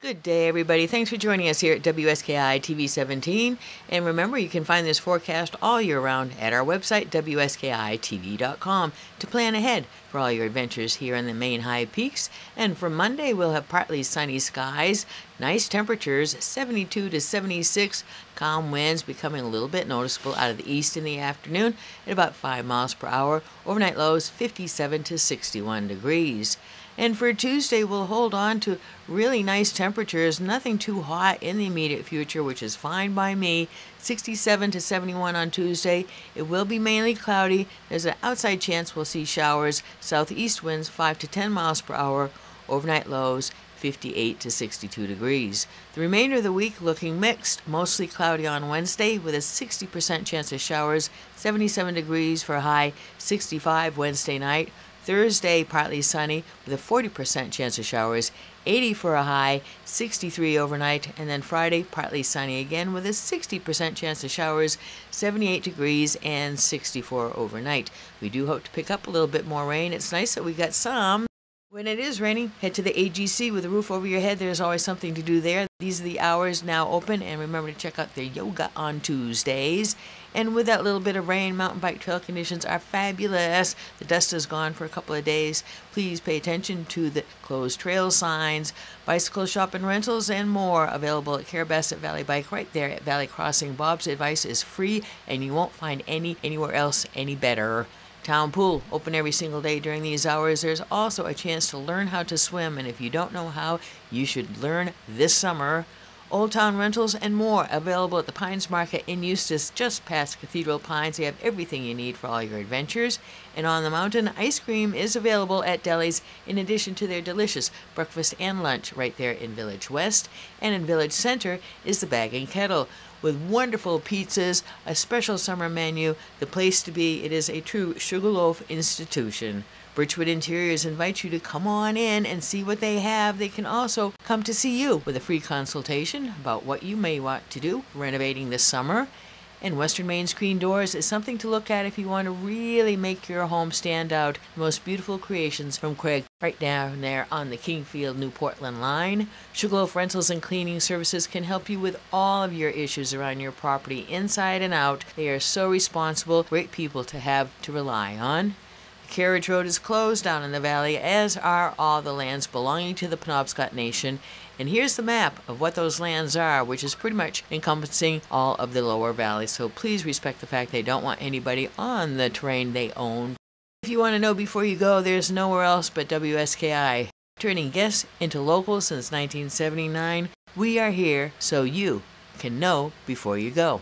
Good day, everybody. Thanks for joining us here at WSKI TV 17. And remember, you can find this forecast all year round at our website, WSKITV.com, to plan ahead for all your adventures here in the Maine High Peaks. And for Monday, we'll have partly sunny skies, nice temperatures, 72 to 76, calm winds becoming a little bit noticeable out of the east in the afternoon at about 5 miles per hour, overnight lows 57 to 61 degrees. And for Tuesday, we'll hold on to really nice temperatures, nothing too hot in the immediate future, which is fine by me. 67 to 71 on Tuesday. It will be mainly cloudy. There's an outside chance we'll see showers, southeast winds 5 to 10 miles per hour, overnight lows 58 to 62 degrees. The remainder of the week looking mixed, mostly cloudy on Wednesday with a 60% chance of showers, 77 degrees for a high, 65 Wednesday night. Thursday, partly sunny with a 40% chance of showers, 80 for a high, 63 overnight, and then Friday, partly sunny again with a 60% chance of showers, 78 degrees, and 64 overnight. We do hope to pick up a little bit more rain. It's nice that we got some. When it is raining, head to the AGC with a roof over your head. There's always something to do there. These are the hours now open, and remember to check out their yoga on Tuesdays. And with that little bit of rain, mountain bike trail conditions are fabulous. The dust is gone for a couple of days. Please pay attention to the closed trail signs, bicycle shop and rentals, and more available at Carrabassett Valley Bike right there at Valley Crossing. Bob's advice is free, and you won't find any anywhere else any better. Town pool open every single day during these hours. There's also a chance to learn how to swim, and if you don't know how, you should learn this summer. Old Town Rentals and more available at the Pines Market in Eustis, just past Cathedral Pines. They have everything you need for all your adventures. And on the mountain, ice cream is available at D'Ellies in addition to their delicious breakfast and lunch right there in Village West. And in Village Center is the Bag and Kettle with wonderful pizzas, a special summer menu, the place to be. It is a true Sugarloaf institution. Birchwood Interiors invites you to come on in and see what they have. They can also come to see you with a free consultation about what you may want to do renovating this summer. And Western Maine Screen Doors is something to look at if you want to really make your home stand out. The most beautiful creations from Craig right down there on the Kingfield New Portland line. Sugarloaf Rentals and Cleaning Services can help you with all of your issues around your property inside and out. They are so responsible, great people to have to rely on. Carriage Road is closed down in the valley, as are all the lands belonging to the Penobscot Nation. And here's the map of what those lands are, which is pretty much encompassing all of the lower valley. So please respect the fact they don't want anybody on the terrain they own. If you want to know before you go, there's nowhere else but WSKI. Turning guests into locals since 1979, we are here so you can know before you go.